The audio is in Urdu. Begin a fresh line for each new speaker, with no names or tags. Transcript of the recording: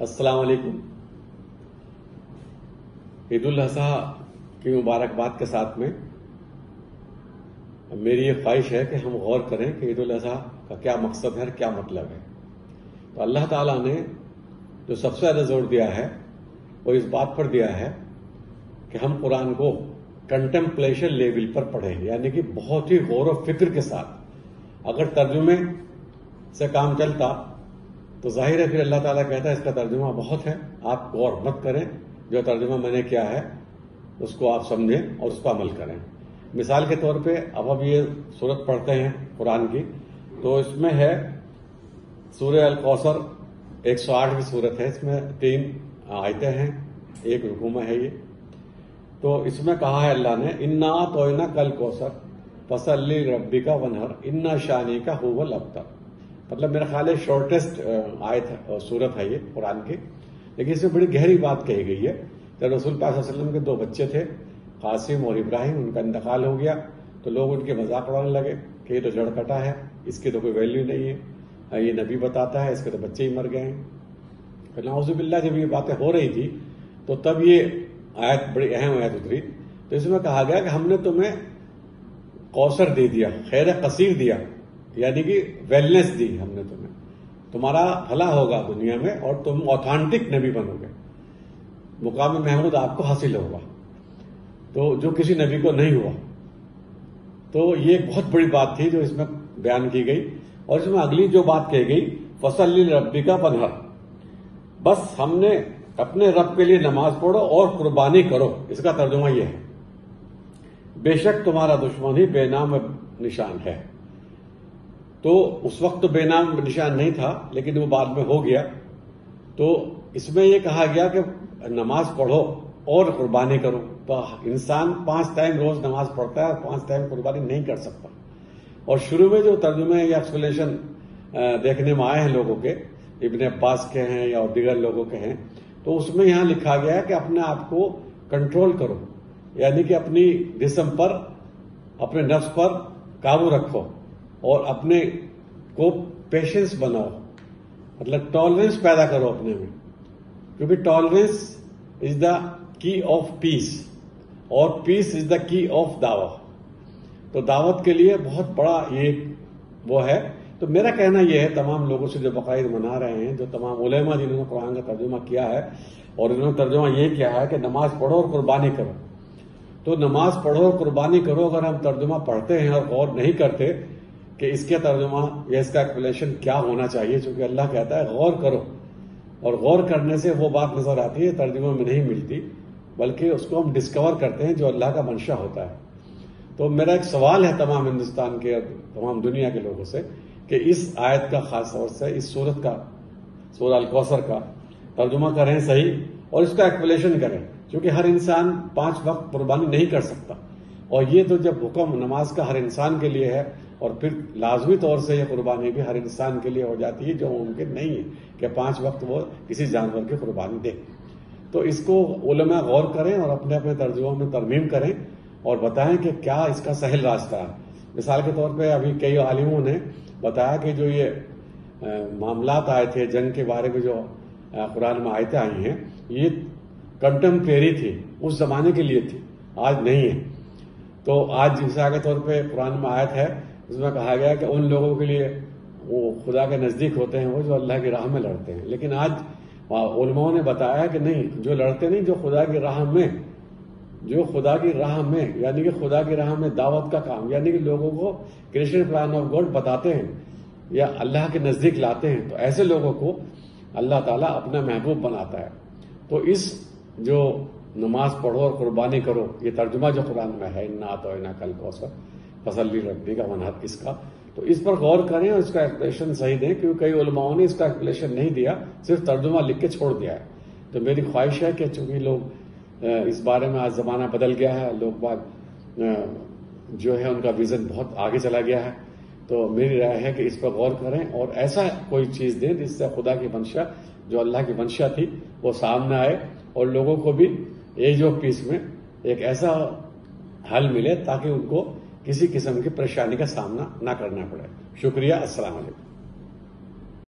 السلام علیکم۔ عید الاضحیٰ کی مبارکباد کے ساتھ میں میری یہ خواہش ہے کہ ہم غور کریں کہ عید الاضحیٰ کا کیا مقصد ہے اور کیا مطلب ہے۔ تو اللہ تعالیٰ نے جو سب سے زیادہ زور دیا ہے، وہ اس بات پر دیا ہے کہ ہم قرآن کو کنٹمپلیشن لیول پر پڑھیں۔ یعنی کہ بہت ہی غور و فکر کے ساتھ۔ اگر ترجمے سے کام چلتا تو ظاہر ہے پھر اللہ تعالیٰ کہتا ہے اس کا ترجمہ بہت ہے، آپ غور مت کریں، جو ترجمہ میں نے کیا ہے، اس کو آپ سمجھیں اور اس کو عمل کریں۔ مثال کے طور پہ اب اب یہ صورت پڑھتے ہیں قرآن کی، تو اس میں ہے سورہ القوثر ایک سو آٹھ کی صورت ہے۔ اس میں تین آیتیں ہیں، ایک رکومہ ہے یہ۔ تو اس میں کہا ہے اللہ نے، انا تو کل کوسر فصلی ربی کا ونہر انا شانی کا ہو لبتر مطلب میرا خیال ہے شارٹیسٹ آیت صورت ہے یہ، قرآن کی۔ لیکن اس میں بڑی گہری بات کہی گئی ہے جب رسول پاک صلی اللہ علیہ وسلم کے دو بچے تھے، قاسم اور ابراہیم، ان کا انتقال ہو گیا تو لوگ ان کے مذاق اڑانے لگے کہ یہ تو جڑ کٹا ہے، اس کی تو کوئی ویلیو نہیں ہے یہ نبی بتاتا ہے، اس کے تو بچے ہی مر گئے ہیں۔ ناؤز باللہ جب یہ باتیں ہو رہی تھی تو تب یہ آیت بڑی اہم آیت اتری۔ تو اس میں کہا گیا کہ ہم نے تمہیں کوثر دے دیا، خیر قصیر دیا۔ یعنی کہ ویلنس دی ہم نے تمہیں۔ تمہارا بھلا ہوگا دنیا میں اور تم اوتھانٹک نبی بنو گے۔ مقام محمود آپ کو حاصل ہوگا۔ تو جو کسی نبی کو نہیں ہوا۔ تو یہ ایک بہت بڑی بات تھی جو اس میں بیان کی گئی۔ اور اس میں اگلی جو بات کہی گئی، فصل ربی کا پنہر بس ہم نے اپنے رب کے لیے نماز پڑھو اور قربانی کرو۔ اس کا ترجمہ یہ ہے۔ بے شک تمہارا دشمن ہی بے نام نشان ہے۔ تو اس وقت تو بے نام نشان نہیں تھا، لیکن وہ بعد میں ہو گیا۔ تو اس میں یہ کہا گیا کہ نماز پڑھو اور قربانی کرو۔ تو انسان پانچ ٹائم روز نماز پڑھتا ہے اور پانچ ٹائم قربانی نہیں کر سکتا۔ اور شروع میں جو ترجمے یا ایکسپلیشن دیکھنے میں آئے ہیں لوگوں کے، ابن عباس کے ہیں یا دیگر لوگوں کے ہیں، تو اس میں یہاں لکھا گیا ہے کہ اپنے آپ کو کنٹرول کرو یعنی کہ اپنی جسم پر، اپنے نفس پر قابو رکھو۔ اور اپنے کو پیشنس بناؤ۔ مطلب ٹالرنس پیدا کرو اپنے میں۔ کیونکہ ٹالرنس از دا کی آف پیس اور پیس از دا کی آف دعوت۔ تو دعوت کے لیے بہت بڑا یہ وہ ہے۔ تو میرا کہنا یہ ہے، تمام لوگوں سے جو بقائد منا رہے ہیں، جو تمام علماء جنہوں نے قرآن کا ترجمہ کیا ہے اور انہوں نے ترجمہ یہ کیا ہے کہ نماز پڑھو اور قربانی کرو۔ تو نماز پڑھو اور قربانی کرو اگر ہم ترجمہ پڑھتے ہیں اور غور نہیں کرتے کہ اس کے ترجمہ یا اس کا ایکسپلیشن کیا ہونا چاہیے؟ چونکہ اللہ کہتا ہے غور کرو۔ اور غور کرنے سے وہ بات نظر آتی ہے ترجمہ میں نہیں ملتی، بلکہ اس کو ہم ڈسکور کرتے ہیں جو اللہ کا منشا ہوتا ہے۔ تو میرا ایک سوال ہے تمام ہندوستان کے اور تمام دنیا کے لوگوں سے کہ اس آیت کا خاص طور سے، اس صورت کا، سورہ الکوثر کا ترجمہ کریں صحیح اور اس کا ایکسپلیشن کریں۔ کیونکہ ہر انسان پانچ وقت قربانی نہیں کر سکتا۔ اور یہ تو جب حکم نماز کا ہر انسان کے لیے ہے اور پھر لازمی طور سے یہ قربانی بھی ہر انسان کے لیے ہو جاتی ہے جو ممکن نہیں ہے کہ پانچ وقت وہ کسی جانور کی قربانی دے۔ تو اس کو علماء غور کریں اور اپنے اپنے ترجموں میں ترمیم کریں اور بتائیں کہ کیا اس کا سہل راستہ ہے۔ مثال کے طور پہ ابھی کئی عالموں نے بتایا کہ جو یہ معاملات آئے تھے، جنگ کے بارے میں جو قرآن میں آیتیں آئی ہیں، یہ کنٹمپریری تھی، اس زمانے کے لیے تھی، آج نہیں ہے۔ تو آج مثال کے طور پہ قرآن میں آیت ہے اس میں کہا گیا کہ ان لوگوں کے لیے وہ خدا کے نزدیک ہوتے ہیں، وہ جو اللہ کی راہ میں لڑتے ہیں۔ لیکن آج علماء نے بتایا کہ نہیں، جو لڑتے نہیں، جو خدا کی راہ میں، جو خدا کی راہ میں یعنی کہ خدا کی راہ میں دعوت کا کام یعنی کہ لوگوں کو کرشن پلان آف گوڈ بتاتے ہیں یا اللہ کے نزدیک لاتے ہیں، تو ایسے لوگوں کو اللہ تعالیٰ اپنا محبوب بناتا ہے۔ تو اس جو نماز پڑھو اور قربانی کرو، یہ ترجمہ جو قرآن میں ہے نہ تو نہ کل کو فصلی رکھنے کا منحط اس کا۔ تو اس پر غور کریں اور اس کا ایکسپلیشن صحیح دیں، کیونکہ کئی علماؤں نے اس کا ایکسپلیشن نہیں دیا، صرف ترجمہ لکھ کے چھوڑ دیا ہے۔ تو میری خواہش ہے کہ چونکہ لوگ اس بارے میں آج زمانہ بدل گیا ہے، لوگ بعد جو ہے ان کا ویژن بہت آگے چلا گیا ہے۔ تو میری رائے ہے کہ اس پر غور کریں اور ایسا کوئی چیز دیں جس سے خدا کی منشا، جو اللہ کی منشا تھی، وہ سامنے آئے اور لوگوں کو بھی ایج آف پیس میں ایک ایسا حل ملے تاکہ ان کو کسی قسم کی پریشانی کا سامنا نہ کرنا پڑے۔ شکریہ السلام علیکم۔